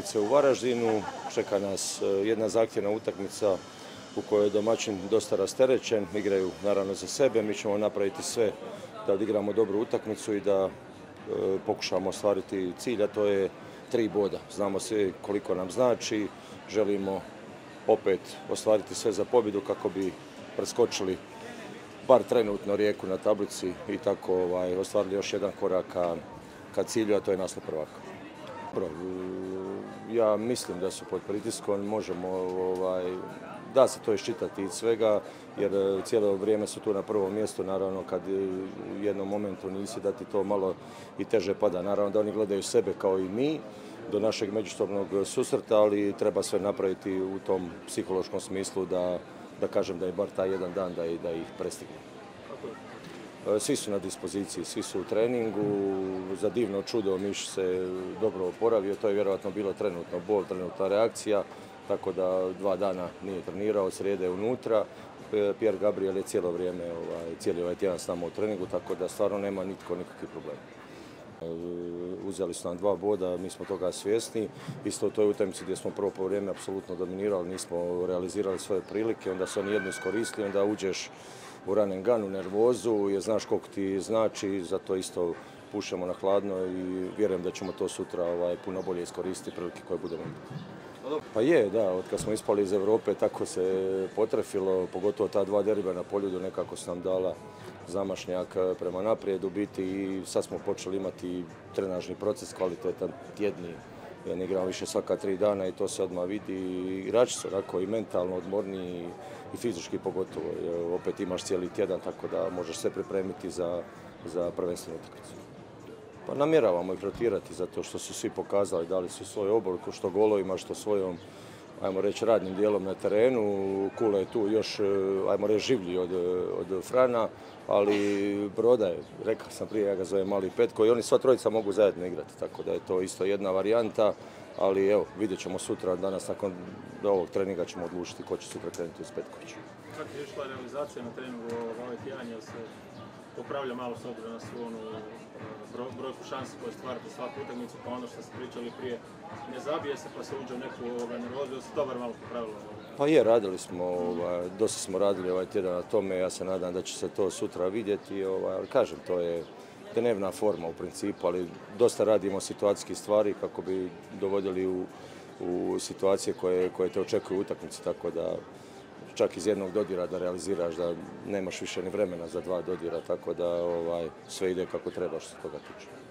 U Varaždinu čeka nas e, jedna zahtjevna utakmica u kojoj je domaćin dosta rasterećen, igraju naravno za sebe, mi ćemo napraviti sve da odigramo dobru utakmicu i da e, pokušamo ostvariti cilj, a to je tri boda. Znamo svi koliko nam znači, želimo opet ostvariti sve za pobjedu kako bi preskočili bar trenutno rijeku na tablici i tako ovaj, ostvarili još jedan korak ka, cilju, a to je naslov prvaka. Ja mislim da su pod pritiskom, možemo, ovaj, da se to iščitati iz svega, jer e, cijelo vrijeme su tu na prvom mjestu, naravno kad u jednom momentu nisi da ti to malo i teže pada. Naravno da oni gledaju sebe kao i mi, do našeg međusobnog susreta, ali treba sve napraviti u tom psihološkom smislu da, da kažem da je bar taj jedan dan da, da ih prestigne. E, svi su na dispoziciji, svi su u treningu, za divno čudo Miš se dobro oporavio, to je vjerojatno bilo trenutno bol, trenutna reakcija, tako da dva dana nije trenirao, srijede je unutra. E, Pierre Gabriel je cijelo vrijeme, ovaj, cijeli ovaj tjedan s nama u treningu, tako da stvarno nema nitko nikakvih problema. E, uzeli su nam dva boda, mi smo toga svjesni. Isto u toj utakmici gdje smo prvo po vrijeme apsolutno dominirali, nismo realizirali svoje prilike, onda su oni jedno iskoristili, onda uđeš u ranen gun, u nervozu, jer znaš koliko ti znači, zato isto pušemo na hladno i vjerujem da ćemo to sutra ovaj, puno bolje iskoristiti prilike koje budemo. Pa je, da, od kad smo ispali iz Europe tako se potrefilo, pogotovo ta dva derba na poljudu nekako su nam dala zamašnjak prema naprijed u biti i sad smo počeli imati trenažni proces kvalitetan tjedni. Ja ne igram više svaka tri dana i to se odmah vidi. Igrači su onako i mentalno odmorniji i fizički pogotovo. Opet imaš cijeli tjedan tako da možeš se pripremiti za, za prvenstvenu utakmicu. Pa namjeravamo ih rotirati zato što su svi pokazali, dali su svoj obol, što golovima, što svojom ajmo reći, radnim dijelom na terenu. Kula je tu još, ajmo reći, življi od, od Frana, ali Broda je, rekao sam prije, ja ga zovem Mali Petko i oni sva trojica mogu zajedno igrati, tako da je to isto jedna varijanta, ali evo, vidjet ćemo sutra, danas nakon ovog treninga ćemo odlučiti ko će sutra krenuti uz Petkovića. Kako je išla realizacija na treningu ovaj tjedan, se popravlja malo s obzirom na svu onu brojku šansi koje stvarate svaku utakmicu, pa ono što ste pričali prije, ne zabije se pa se uđe u neku nervozu, da se to bar malo popravilo? Pa je, radili smo, ovaj, dosta smo radili ovaj tjedan na tome, ja se nadam da će se to sutra vidjeti, ovaj, ali kažem, to je dnevna forma u principu, ali dosta radimo situacijskih stvari kako bi dovodili u, u situacije koje, koje te očekuju u utakmici, tako da čak iz jednog dodira da realiziraš da nemaš više ni vremena za dva dodira, tako da ovaj, sve ide kako treba što se toga tiče.